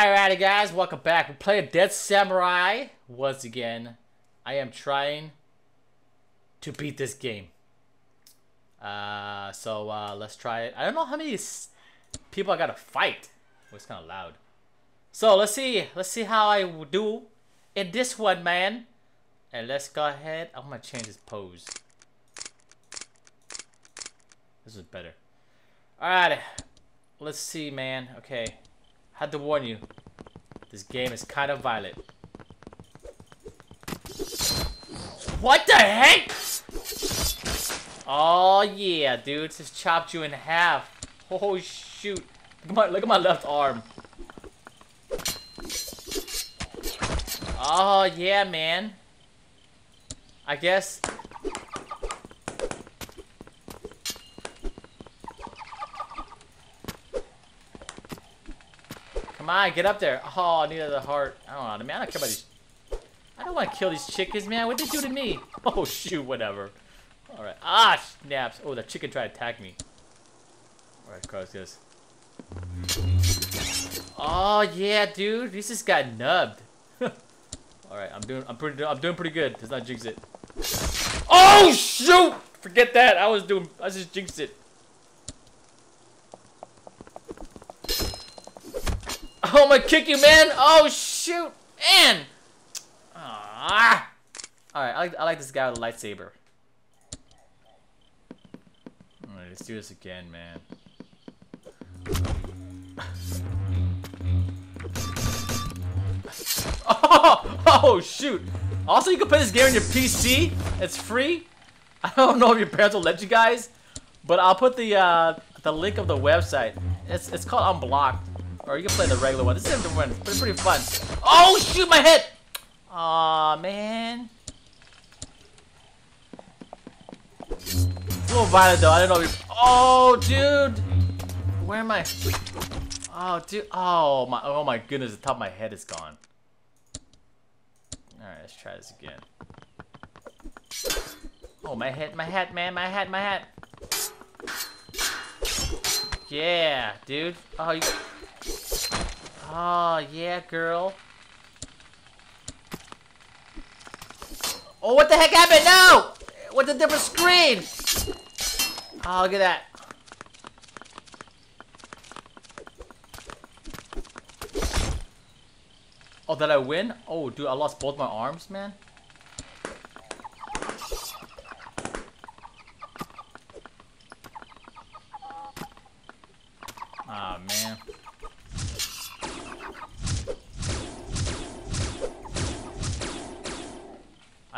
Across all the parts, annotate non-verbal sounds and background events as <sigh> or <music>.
Alrighty guys, welcome back. We're playing Dead Samurai once again. I am trying to beat this game. Uh, so uh, let's try it. I don't know how many people I gotta fight. Oh, it's kind of loud. So let's see. Let's see how I do in this one, man. And let's go ahead. I'm gonna change this pose. This is better. Alright. Let's see, man. Okay. Had to warn you. This game is kind of violent. What the heck? Oh yeah, dude. Just chopped you in half. Oh shoot. Look at my, look at my left arm. Oh yeah, man. I guess On, get up there. Oh, I need the heart. I don't know, man. I don't care about these. I don't want to kill these chickens, man. What did they do to me? <laughs> Oh, shoot, whatever. All right. Ah, snaps. Oh, the chicken tried to attack me. All right, cross this. Oh yeah, dude. This just got nubbed. <laughs> All right, I'm doing. I'm pretty. I'm doing pretty good. Does not jinx it. Oh shoot! Forget that. I was doing. I just jinxed it. Oh, I'm gonna kick you, man! Oh, shoot! Man! Ah! Alright, I like, I like this guy with a lightsaber. Alright, let's do this again, man. oh, <laughs> oh, shoot! Also, you can play this game on your PC. It's free. <laughs> I don't know if your parents will let you guys, but I'll put the uh, the link of the website. It's it's called Unblocked. Or you can play the regular one. This is the one. It's pretty fun. Oh, shoot my head! Aw, man. A little violent though. I don't know. If oh, dude. Where am I? Oh, dude. Oh my. Oh my goodness. The top of my head is gone. All right, let's try this again. Oh, my head, my hat, man, my hat, my hat. Yeah, dude. Oh, you. Oh, yeah, girl. Oh, what the heck happened? No! What's a different screen? Oh, look at that. Oh, did I win? Oh, dude, I lost both my arms, man. Ah, oh, man.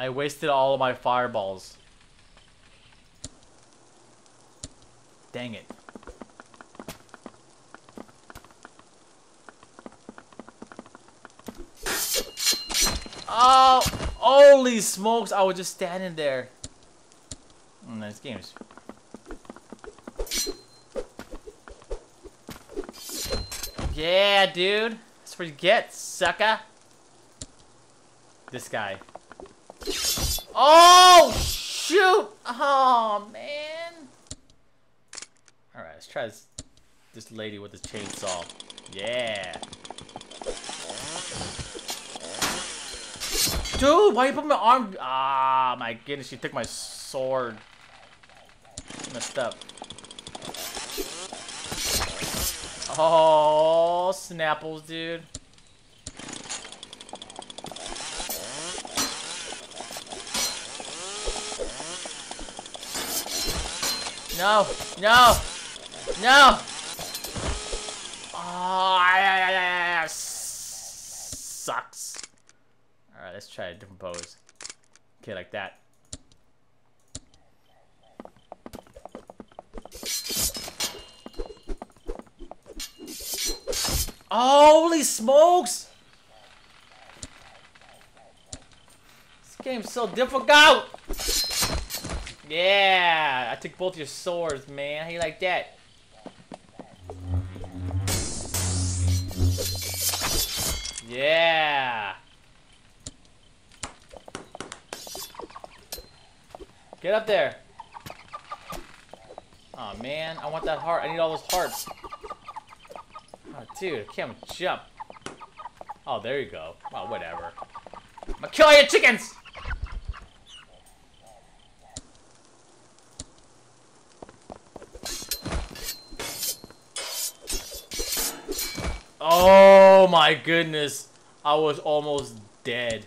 I wasted all of my fireballs. Dang it. Oh, holy smokes, I was just standing there. Mm, this game is... Yeah, dude. That's what you get, sucker. This guy. Oh, shoot! Oh, man. Alright, let's try this, this lady with the chainsaw. Yeah. Dude, why you put my arm? Ah, my goodness, she took my sword. Messed up. Oh, Snapples, dude. No, no, no. Oh, yeah, sucks. All right, let's try a different pose. Okay, like that. Holy smokes! This game's so difficult! Yeah, took both your swords, man. How you like that? Yeah. Get up there. Oh man, I want that heart. I need all those hearts. Oh dude, I can't jump. Oh, there you go. Oh, whatever. I'm gonna kill all your chickens! Oh my goodness. I was almost dead.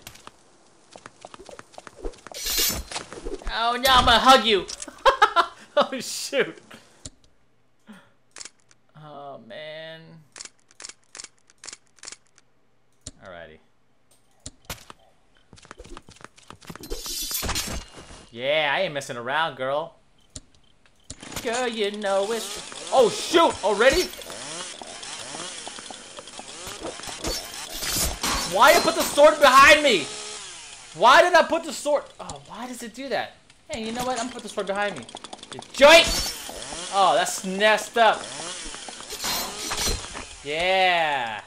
Oh no, I'm gonna hug you. <laughs> oh shoot. Oh man. Alrighty. Yeah, I ain't messing around, girl. Girl, you know it. Oh shoot, already? Why did I put the sword behind me? Why did I put the sword? Oh, why does it do that? Hey, you know what? I'm gonna put the sword behind me. Joint! Oh, that's messed up. Yeah.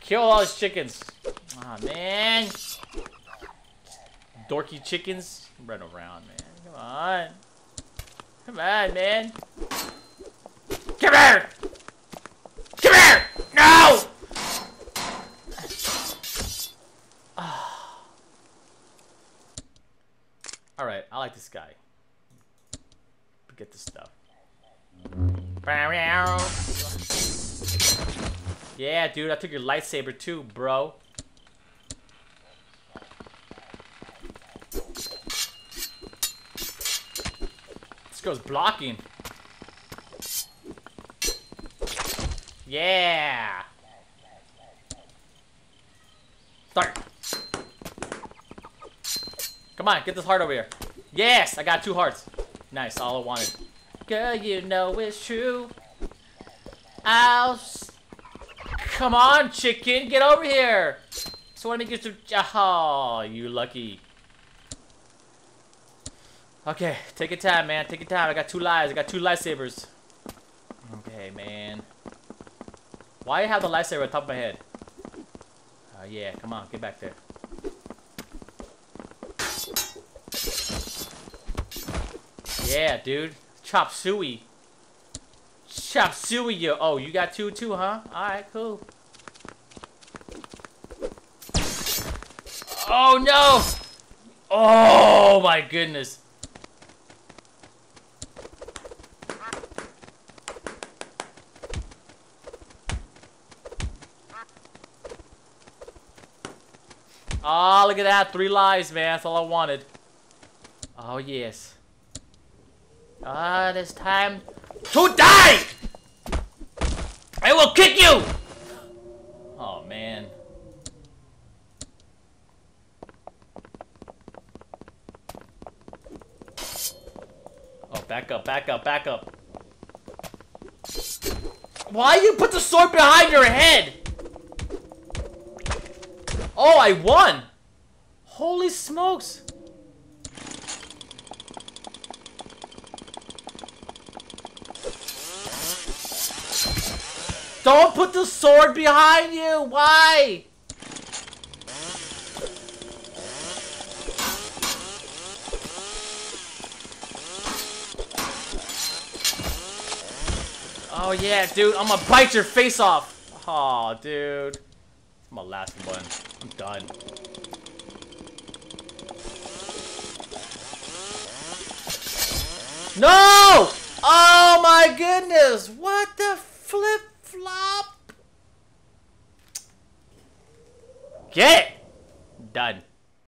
Kill all those chickens. Aw, oh, man dorky chickens. Run around, man. Come on. Come on, man. Come here! Come here! No! <sighs> Alright, I like this guy. Get this stuff. Yeah, dude, I took your lightsaber too, bro. Girl's blocking. Yeah. Start. Come on, get this heart over here. Yes, I got two hearts. Nice, all I wanted. Girl, you know it's true. I'll... Come on, chicken, get over here. So let me get some... Oh, you lucky. Okay, take your time, man. Take your time. I got two lives. I got two lightsabers. Okay, man. Why you have the lightsaber on top of my head? Oh, yeah. Come on. Get back there. Yeah, dude. Chop suey. Chop suey, you. Oh, you got two, too, huh? Alright, cool. Oh, no! Oh, my goodness. Oh, look at that. Three lives, man. That's all I wanted. Oh, yes. Ah, it's time to die! I will kick you! Oh, man. Oh, back up, back up, back up. Why you put the sword behind your head? Oh, I won! Holy smokes! Don't put the sword behind you! Why? Oh yeah, dude, I'm gonna bite your face off! Oh, dude. I'm my last one. I'm done. No! Oh my goodness! What the flip flop? Get it! Done.